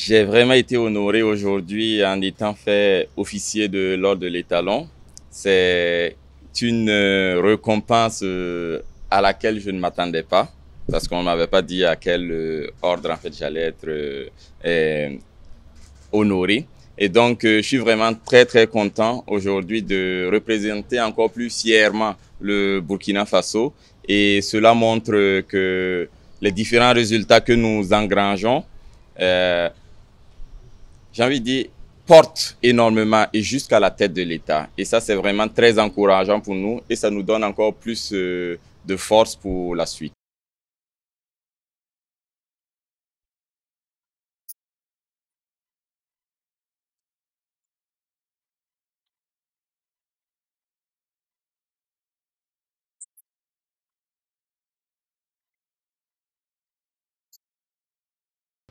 J'ai vraiment été honoré aujourd'hui en étant fait officier de l'ordre de l'étalon. C'est une euh, récompense euh, à laquelle je ne m'attendais pas parce qu'on ne m'avait pas dit à quel euh, ordre en fait j'allais être honoré. Et donc, je suis vraiment très, très content aujourd'hui de représenter encore plus fièrement le Burkina Faso. Et cela montre que les différents résultats que nous engrangeons, j'ai envie de dire, portent énormément et jusqu'à la tête de l'État. Et ça, c'est vraiment très encourageant pour nous et ça nous donne encore plus euh, de force pour la suite.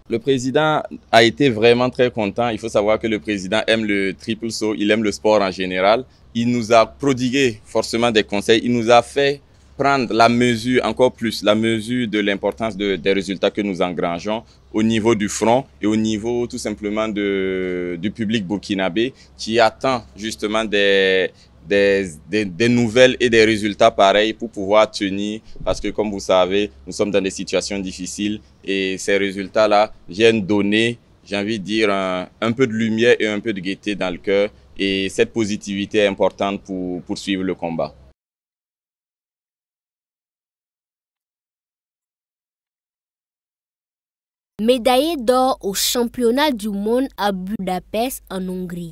Le président a été vraiment très content. Il faut savoir que le président aime le triple saut, il aime le sport en général. Il nous a prodigué forcément des conseils. Il nous a fait prendre la mesure, encore plus, la mesure de l'importance de, des résultats que nous engrangeons au niveau du front et au niveau tout simplement du public burkinabé qui attend justement des, nouvelles et des résultats pareils pour pouvoir tenir parce que comme vous savez, nous sommes dans des situations difficiles et ces résultats-là viennent donner, j'ai envie de dire, un, un, peu de lumière et un peu de gaieté dans le cœur et cette positivité est importante pour poursuivre le combat. Médaillé d'or au championnat du monde à Budapest en Hongrie.